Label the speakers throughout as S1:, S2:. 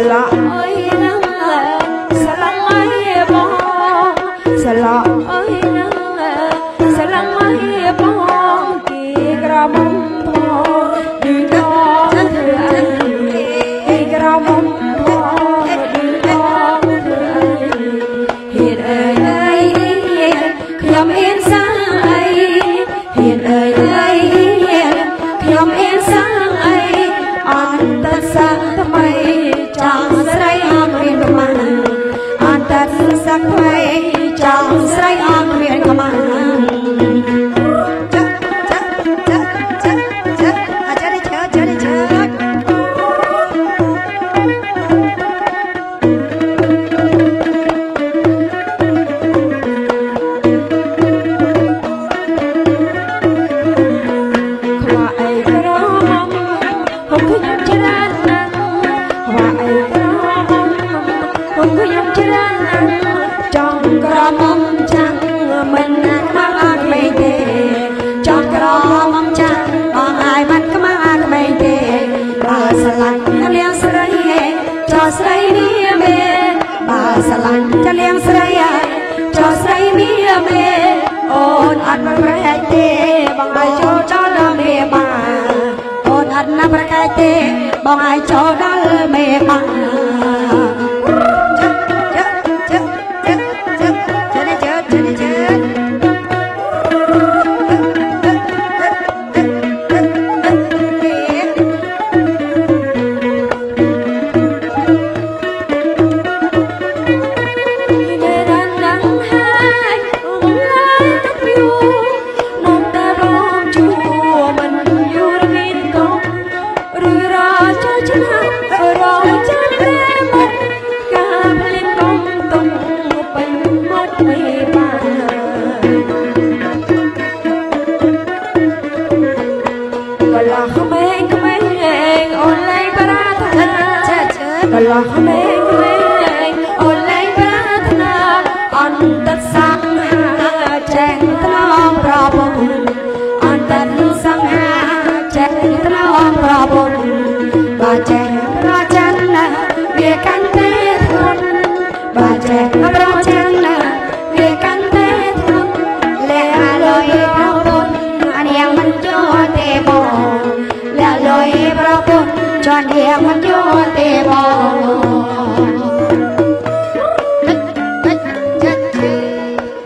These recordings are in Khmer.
S1: ស្លាក់អើយនឹងស្លាក់អើយបងស្លាក់អើយនឹងស្លាក់អើយបងគីក្រមុំផងឌឺដងធ្វើអីគីក្រមុំផងឌឺដងធ្វើអីហេតុអើយអើយខ្ញុំអៀនសាអីហេតុអើយអើយខ្ញុំអៀន ហុកខ្ញុំច្រើនណាស់ចង់ក្រមុំចាំងមិនណាស់មកអត់មេទេចង់ក្រមុំចាំងបងអាយមិនខ្មាស់អត់មេទេបើស្រឡាញ់លៀងស្រីចោស្រីនេះមេបើស្រឡាញ់ចលៀងស្រីចោស្រីនេះមេអូនអត់ប្រែកទេបងឲ្យចូលដល់ដល់មេបាអូនអត់ណាប្រកែកទេបងឲ្យចូលដល់មេបា កន្លះក្មេងក្មេងអូនលែងប្រាថ្នាអន្តសង្ហាចែងថ្នមប្រពន្ធអន្តសង្ហាចែងថ្នមប្រពន្ធបើចែង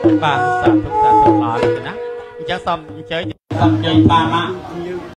S1: បង
S2: បាទសាធុសាធុអរគុណណាអញ្ចឹងសូមអញ្ជើញ
S3: សំជ័យបាមា